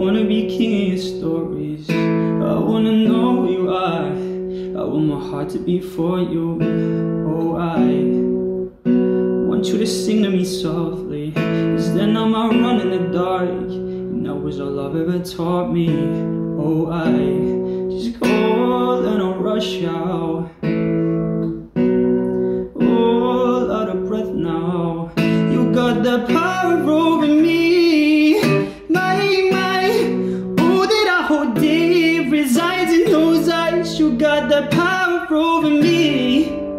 wanna be king of stories. I wanna know who you are. I want my heart to be for you. Oh, I want you to sing to me softly. Cause then I might run in the dark. And that was all love ever taught me. Oh, I just call and I'll rush out. All out of breath now. You got the power over me. Eyes. You got the power over me.